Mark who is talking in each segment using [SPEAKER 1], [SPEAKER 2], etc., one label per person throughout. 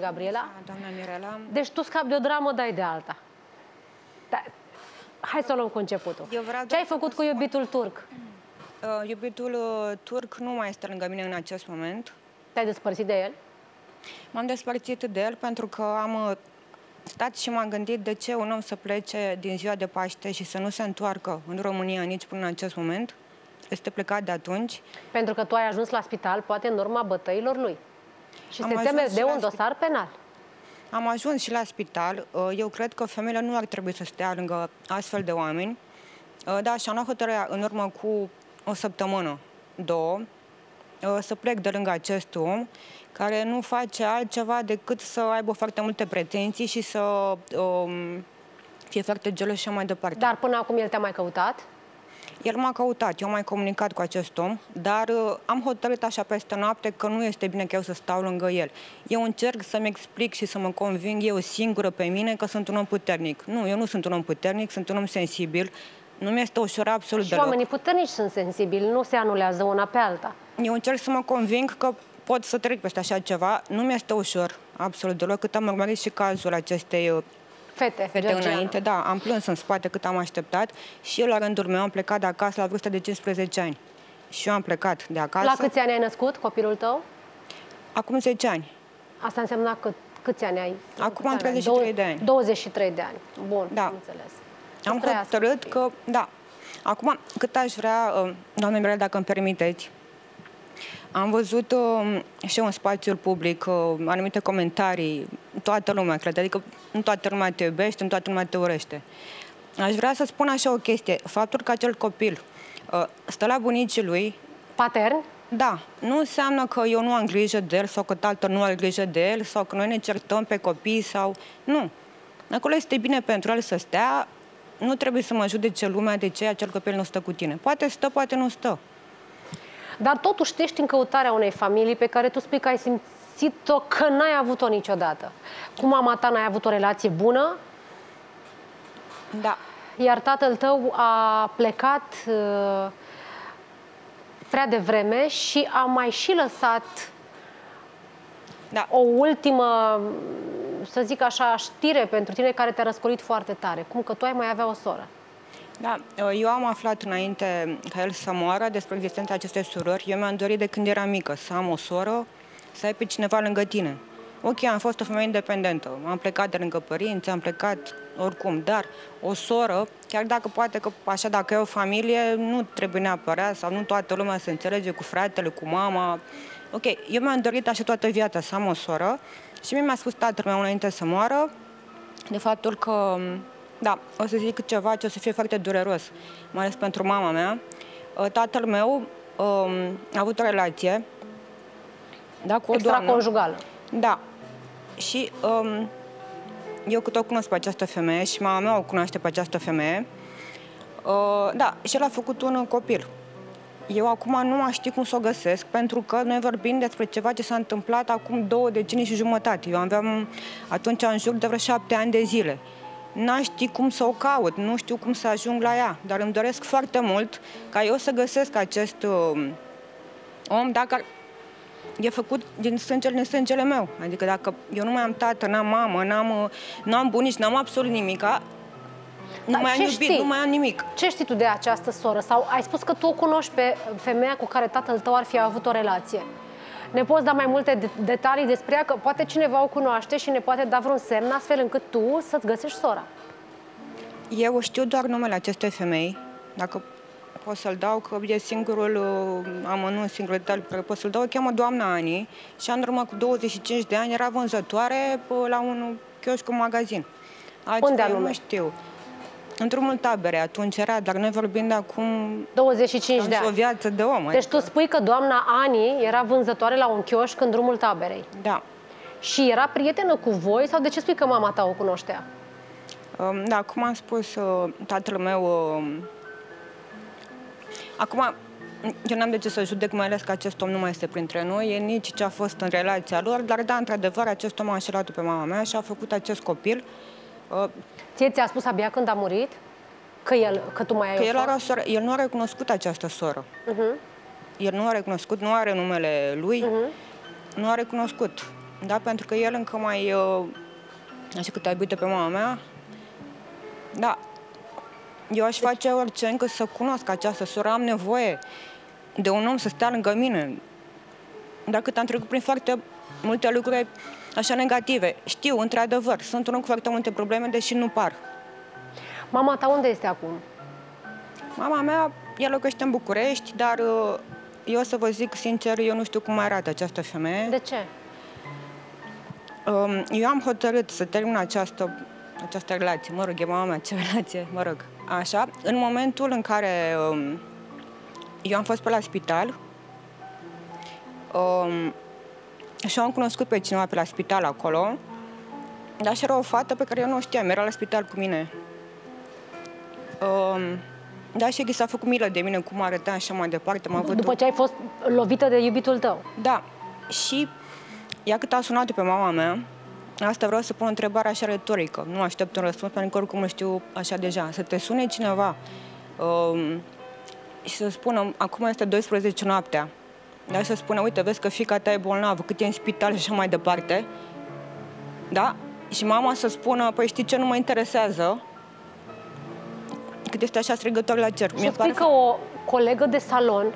[SPEAKER 1] Gabriela?
[SPEAKER 2] Doamna Mirela,
[SPEAKER 1] Deci tu scapi de o dramă, dai de alta. Da. Hai să o luăm cu începutul.
[SPEAKER 2] Eu vreau
[SPEAKER 1] Ce
[SPEAKER 2] doar
[SPEAKER 1] ai
[SPEAKER 2] să
[SPEAKER 1] făcut
[SPEAKER 2] vă
[SPEAKER 1] cu iubitul turc?
[SPEAKER 2] uh, iubitul uh, turc nu mai este lângă mine în acest moment.
[SPEAKER 1] Te-ai despărțit de el?
[SPEAKER 2] M-am despărțit de el pentru că am uh, stat și m-am gândit de ce un om să plece din ziua de Paște și să nu se întoarcă în România nici până în acest moment. Este plecat de atunci.
[SPEAKER 1] Pentru că tu ai ajuns la spital, poate în urma bătăilor lui. Și
[SPEAKER 2] Am
[SPEAKER 1] se
[SPEAKER 2] ajuns
[SPEAKER 1] teme
[SPEAKER 2] și
[SPEAKER 1] de
[SPEAKER 2] la
[SPEAKER 1] un
[SPEAKER 2] spital.
[SPEAKER 1] dosar penal.
[SPEAKER 2] Am ajuns și la spital. Uh, Eu cred că femeile nu ar trebui să stea lângă astfel de oameni. Uh, Da, și am luat hotărârea în urmă cu o săptămână, două, uh, să plec de lângă acest om care nu face altceva decât să aibă foarte multe pretenții și să um, fie foarte gelos și așa mai departe.
[SPEAKER 1] Dar până acum el te-a mai căutat?
[SPEAKER 2] El m-a căutat, eu am mai comunicat cu acest om, dar uh, am hotărât așa peste noapte că nu este bine că eu să stau lângă el. Eu încerc să-mi explic și să mă conving eu singură pe mine că sunt un om puternic. Nu, eu nu sunt un om puternic, sunt un om sensibil. Nu mi-este ușor absolut
[SPEAKER 1] Și
[SPEAKER 2] deloc.
[SPEAKER 1] oamenii puternici sunt sensibili, nu se anulează una pe alta.
[SPEAKER 2] Eu încerc să mă conving că pot să trec peste așa ceva. Nu mi-este ușor absolut deloc, cât am urmărit și cazul acestei uh,
[SPEAKER 1] Fete,
[SPEAKER 2] fete
[SPEAKER 1] Georgiana.
[SPEAKER 2] înainte. Da, am plâns în spate cât am așteptat și eu la rândul meu am plecat de acasă la vârstă de 15 ani. Și eu am plecat de acasă.
[SPEAKER 1] La câți ani ai născut copilul tău?
[SPEAKER 2] Acum 10 ani.
[SPEAKER 1] Asta însemna cât, câți ani ai?
[SPEAKER 2] Acum am
[SPEAKER 1] Câți ani ai?
[SPEAKER 2] 33 de ani.
[SPEAKER 1] 23 de ani. Bun,
[SPEAKER 2] Da.
[SPEAKER 1] am înțeles.
[SPEAKER 2] Am
[SPEAKER 1] Să trăiască
[SPEAKER 2] hotărât
[SPEAKER 1] copiii.
[SPEAKER 2] că, da. Acum, cât aș vrea, uh, doamne Mirela, dacă îmi permiteți, am văzut uh, și eu în spațiul public uh, anumite comentarii, toată lumea, cred, adică nu toată lumea te iubește, nu toată lumea te urăște. Aș vrea să spun așa o chestie, faptul că acel copil uh, stă la bunicii lui,
[SPEAKER 1] Patern?
[SPEAKER 2] da, nu înseamnă că eu nu am grijă de el sau că tată nu are grijă de el sau că noi ne certăm pe copii sau... Nu. Acolo este bine pentru el să stea, nu trebuie să mă judece lumea de ce acel copil nu stă cu tine. Poate stă, poate nu stă.
[SPEAKER 1] Dar totuși ești în căutarea unei familii pe care tu spui că ai simțit-o că n-ai avut-o niciodată. Cu mama ta n-ai avut o relație bună,
[SPEAKER 2] Da.
[SPEAKER 1] iar tatăl tău a plecat uh, prea devreme și a mai și lăsat
[SPEAKER 2] Da.
[SPEAKER 1] o ultimă, să zic așa, știre pentru tine care te-a răscolit foarte tare, cum că tu ai mai avea o soră.
[SPEAKER 2] Da, eu am aflat înainte ca el să moară despre existența acestei surori. Eu mi-am dorit de când eram mică să am o soră, să ai pe cineva lângă tine. Ok, am fost o femeie independentă, am plecat de lângă părinți, am plecat oricum, dar o soră, chiar dacă poate că așa dacă e o familie, nu trebuie neapărat sau nu toată lumea se înțelege cu fratele, cu mama. Ok, eu mi-am dorit așa toată viața să am o soră și mie mi-a spus tatăl meu înainte să moară de faptul că, da, o să zic ceva ce o să fie foarte dureros, mai ales pentru mama mea. Uh, Tatăl meu um, a avut o relație, da, cu o doamnă.
[SPEAKER 1] Extraconjugală.
[SPEAKER 2] Da. Și um, eu cât o cunosc pe această femeie și mama mea o cunoaște pe această femeie, uh, da, și el a făcut un copil. Eu acum nu mai știu cum să o găsesc, pentru că noi vorbim despre ceva ce s-a întâmplat acum două decenii și jumătate. Eu aveam atunci în jur de vreo șapte ani de zile. N-aș ști cum să o caut, nu știu cum să ajung la ea, dar îmi doresc foarte mult ca eu să găsesc acest uh, om, dacă ar- e făcut din sângele din sângele meu. Adică dacă eu nu mai am tată, n-am mamă, n-am, uh, n-am bunici, n-am absolut nimic, nu
[SPEAKER 1] Dar
[SPEAKER 2] mai am
[SPEAKER 1] ce
[SPEAKER 2] iubit,
[SPEAKER 1] știi?
[SPEAKER 2] nu mai am nimic.
[SPEAKER 1] Ce știi tu de această soră? Sau ai spus că tu o cunoști pe femeia cu care tatăl tău ar fi avut o relație. Ne poți da mai multe de- detalii despre ea? Că poate cineva o cunoaște și ne poate da vreun semn astfel încât tu să-ți găsești sora.
[SPEAKER 2] Eu știu doar numele acestei femei, dacă pot să-l dau, că e singurul uh, amănunt, singurul detaliu pe care pot să-l dau, o cheamă doamna Ani și în urmă cu 25 de ani era vânzătoare uh, la un chioșc, un magazin. Altfel,
[SPEAKER 1] Unde
[SPEAKER 2] eu
[SPEAKER 1] anume?
[SPEAKER 2] Nu știu. În drumul tabere atunci era, dar noi vorbim de acum
[SPEAKER 1] 25
[SPEAKER 2] am
[SPEAKER 1] de
[SPEAKER 2] și o
[SPEAKER 1] ani.
[SPEAKER 2] viață de om.
[SPEAKER 1] Deci tu spui că doamna Ani era vânzătoare la un chioșc în drumul taberei.
[SPEAKER 2] Da.
[SPEAKER 1] Și era prietenă cu voi sau de ce spui că mama ta o cunoștea?
[SPEAKER 2] Um, Da, cum am spus, uh, tatăl meu... um, Acum, eu n-am de ce să judec, mai ales că acest om nu mai este printre noi, e nici ce a fost în relația lor, dar da, într-adevăr, acest om a înșelat pe mama mea și a făcut acest copil. uh,
[SPEAKER 1] Ție ți-a spus abia când a murit că, el, că tu mai ai
[SPEAKER 2] Că
[SPEAKER 1] o
[SPEAKER 2] el,
[SPEAKER 1] soră?
[SPEAKER 2] are o soră, el nu a recunoscut această soră. El nu a recunoscut, nu are numele lui, nu a recunoscut. Da, pentru că el încă mai, uh, așa cât iubite pe mama mea, da, eu aș face orice încă să cunosc această soră, am nevoie de un om să stea lângă mine. Dacă am trecut prin foarte multe lucruri așa negative. Știu, într-adevăr, sunt un cu foarte multe probleme, deși nu par.
[SPEAKER 1] Mama ta unde este acum?
[SPEAKER 2] Mama mea, ea locuiește în București, dar uh, eu o să vă zic sincer, eu nu știu cum arată această femeie.
[SPEAKER 1] De ce?
[SPEAKER 2] Um, eu am hotărât să termin această, această relație, mă rog, e mama mea, ce relație, mă rog, așa, în momentul în care um, eu am fost pe la spital, um, și am cunoscut pe cineva pe la spital acolo, dar și era o fată pe care eu nu o știam, era la spital cu mine. Um, da, și s-a făcut milă de mine, cum arăta așa mai departe. M-a
[SPEAKER 1] văzut... După ce ai fost lovită de iubitul tău.
[SPEAKER 2] Da. Și ea cât a sunat pe mama mea, asta vreau să pun o întrebare așa retorică. Nu aștept un răspuns, pentru că oricum nu știu așa deja. Să te sune cineva um, și să spună, acum este 12 noaptea, da? să spună, uite, vezi că fica ta e bolnavă, cât e în spital și așa mai departe. Da? Și mama să spună, păi știi ce, nu mă interesează, cât este așa strigător la cer.
[SPEAKER 1] Și spui că o colegă de salon,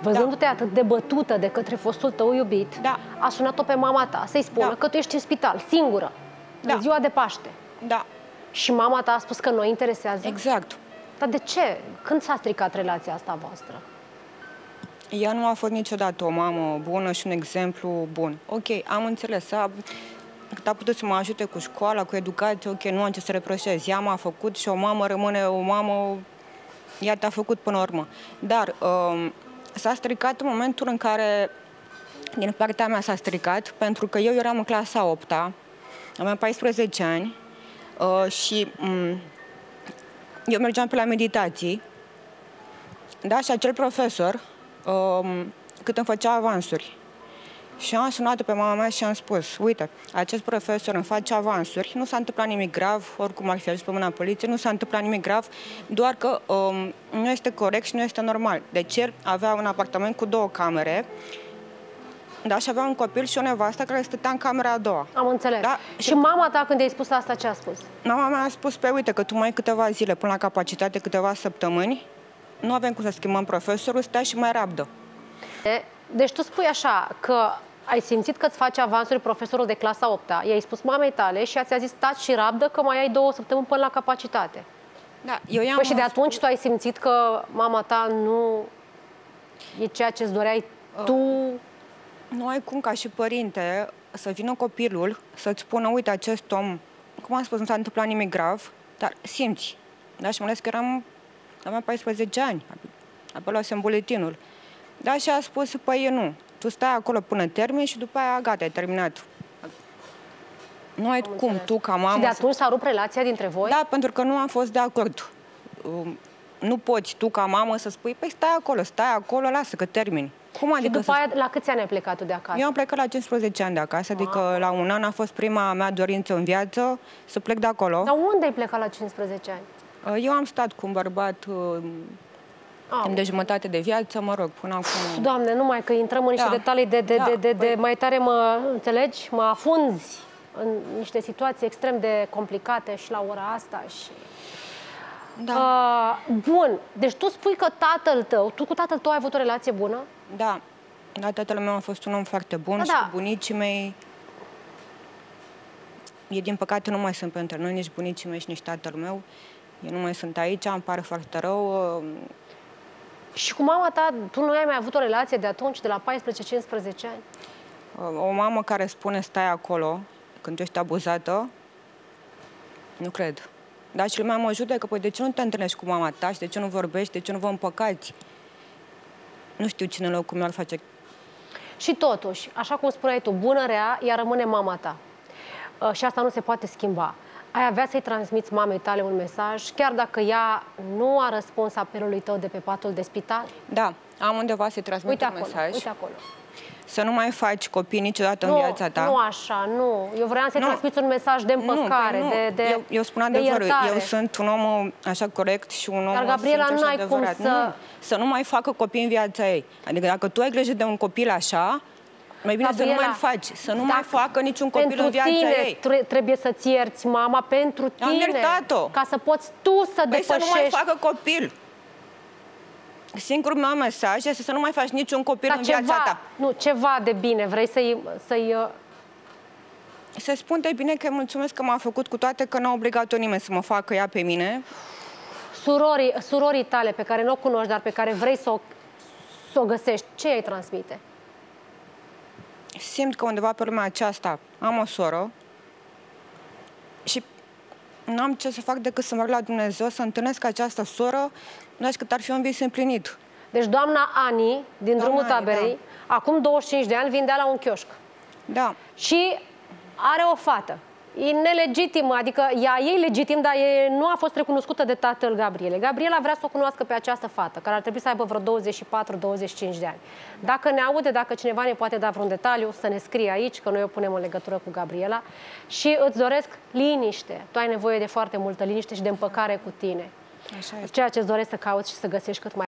[SPEAKER 1] văzându-te da. atât de bătută de către fostul tău iubit, da. a sunat-o pe mama ta să-i spună da. că tu ești în spital, singură, da. în ziua de Paște.
[SPEAKER 2] Da.
[SPEAKER 1] Și mama ta a spus că nu interesează?
[SPEAKER 2] Exact.
[SPEAKER 1] Dar de ce? Când s-a stricat relația asta voastră?
[SPEAKER 2] Ea nu a fost niciodată o mamă bună și un exemplu bun. Ok, am înțeles, a, cât a putut să mă ajute cu școala, cu educație, ok, nu am ce să reproșez. Ea m-a făcut și o mamă rămâne o mamă, ea te-a făcut până la urmă. Dar um, s-a stricat în momentul în care, din partea mea s-a stricat, pentru că eu eram în clasa 8 -a, aveam 14 ani uh, și um, eu mergeam pe la meditații, da, și acel profesor, um, cât îmi făcea avansuri, și am sunat pe mama mea și am spus, uite, acest profesor îmi face avansuri, nu s-a întâmplat nimic grav, oricum ar fi ajuns pe mâna poliției, nu s-a întâmplat nimic grav, doar că um, nu este corect și nu este normal. Deci el avea un apartament cu două camere, da, și avea un copil și o nevastă care stătea în camera a doua.
[SPEAKER 1] Am înțeles. Da? Și, și mama ta, când ai spus asta, ce a spus?
[SPEAKER 2] Mama mea a spus, pe uite, că tu mai ai câteva zile până la capacitate, câteva săptămâni, nu avem cum să schimbăm profesorul, stai și mai rabdă.
[SPEAKER 1] Deci tu spui așa, că ai simțit că îți face avansuri profesorul de clasa 8 -a, i-ai spus mamei tale și ți-a zis stați și rabdă că mai ai două săptămâni până la capacitate.
[SPEAKER 2] Da, eu i-am
[SPEAKER 1] păi și de atunci tu ai simțit că mama ta nu e ceea ce îți doreai uh, tu?
[SPEAKER 2] Nu ai cum ca și părinte să vină copilul să-ți spună, uite, acest om, cum am spus, nu s-a întâmplat nimic grav, dar simți. Da? Și mă ales că eram, aveam 14 ani, apelase în buletinul. Da, și a spus, păi nu, tu stai acolo până termin și după aia gata, ai terminat. Nu ai cum înțeles. tu, ca mamă... Și
[SPEAKER 1] de atunci s-a rupt relația dintre voi?
[SPEAKER 2] Da, pentru că nu am fost de acord. Um, nu poți tu, ca mamă, să spui, păi stai acolo, stai acolo, lasă că termini. Cum
[SPEAKER 1] adică și după să... aia, la câți ani ai plecat tu de acasă?
[SPEAKER 2] Eu am plecat la 15 ani de acasă, wow. adică la un an a fost prima mea dorință în viață să plec de acolo.
[SPEAKER 1] Dar unde ai plecat la 15 ani?
[SPEAKER 2] Uh, eu am stat cu un bărbat uh, Timp de jumătate de viață, mă rog, până acum...
[SPEAKER 1] Doamne, numai că intrăm în niște da. detalii de, de, da, de, de, de păi... mai tare mă înțelegi, mă afunzi în niște situații extrem de complicate și la ora asta și... Da. Uh, bun, deci tu spui că tatăl tău, tu cu tatăl tău ai avut o relație bună?
[SPEAKER 2] Da, da, tatăl meu a fost un om foarte bun da, și da. cu bunicii mei e din păcate nu mai sunt pentru noi, nici bunicii mei și nici tatăl meu. Eu nu mai sunt aici, îmi pare foarte rău.
[SPEAKER 1] Și cu mama ta, tu nu ai mai avut o relație de atunci, de la 14-15 ani?
[SPEAKER 2] O mamă care spune stai acolo când ești abuzată, nu cred. Dar și lumea mă judecă, păi de ce nu te întâlnești cu mama ta și de ce nu vorbești, de ce nu vă împăcați? Nu știu cine locul meu ar face.
[SPEAKER 1] Și totuși, așa cum spuneai tu, bună rea, ea rămâne mama ta. Uh, și asta nu se poate schimba ai avea să-i transmiți mamei tale un mesaj, chiar dacă ea nu a răspuns apelului tău de pe patul de spital?
[SPEAKER 2] Da, am undeva să-i transmit
[SPEAKER 1] uite
[SPEAKER 2] un
[SPEAKER 1] acolo,
[SPEAKER 2] mesaj.
[SPEAKER 1] Uite acolo.
[SPEAKER 2] Să nu mai faci copii niciodată nu, în viața ta.
[SPEAKER 1] Nu așa, nu. Eu vreau să-i transmit un mesaj de împăcare, nu, nu. de, de
[SPEAKER 2] Eu, eu spun adevărul. Eu sunt un om așa corect și un om
[SPEAKER 1] Dar, Gabriela, nu ai cum să... Nu,
[SPEAKER 2] să nu mai facă copii în viața ei. Adică dacă tu ai grijă de un copil așa, Mai bine să nu
[SPEAKER 1] Gabriela,
[SPEAKER 2] mai faci, să nu mai
[SPEAKER 1] dacă-
[SPEAKER 2] facă niciun copil
[SPEAKER 1] pentru
[SPEAKER 2] în viața
[SPEAKER 1] tine
[SPEAKER 2] ei.
[SPEAKER 1] tre- trebuie să-ți ierți mama pentru
[SPEAKER 2] Am
[SPEAKER 1] tine.
[SPEAKER 2] iertat-o.
[SPEAKER 1] Ca să poți tu să
[SPEAKER 2] Păi să nu
[SPEAKER 1] depășești.
[SPEAKER 2] mai facă copil. Singurul meu mesaj este să nu mai faci niciun copil
[SPEAKER 1] Dar
[SPEAKER 2] în viața
[SPEAKER 1] ceva,
[SPEAKER 2] ta.
[SPEAKER 1] nu, ceva de bine vrei să-i, să-i uh,
[SPEAKER 2] Să spun de bine că îi mulțumesc că m-a făcut cu toate că n-a obligat-o nimeni să mă facă ea pe mine.
[SPEAKER 1] surorii, surorii tale pe care nu o cunoști, dar pe care vrei să o, să o găsești, ce îi transmite?
[SPEAKER 2] Simt că undeva pe lumea aceasta am o soră și nu am ce să fac decât să mă rog la Dumnezeu, să întâlnesc această soră, nu știu cât ar fi un vis împlinit.
[SPEAKER 1] Deci doamna Ani, din
[SPEAKER 2] Doamna
[SPEAKER 1] drumul
[SPEAKER 2] Ani,
[SPEAKER 1] taberei, acum 25 de ani vindea la un chioșc.
[SPEAKER 2] Da,
[SPEAKER 1] Și are o fată. E nelegitimă, adică ea e legitim, dar e, nu a fost recunoscută de tatăl Gabriele. Gabriela vrea să o cunoască pe această fată, care ar trebui să aibă vreo 24-25 de ani. Dacă ne aude, dacă cineva ne poate da vreun detaliu, să ne scrie aici, că noi o punem în legătură cu Gabriela. Și îți doresc liniște. Tu ai nevoie de foarte multă liniște și de împăcare cu tine.
[SPEAKER 2] așa este.
[SPEAKER 1] Ceea ce îți doresc să cauți și să găsești cât mai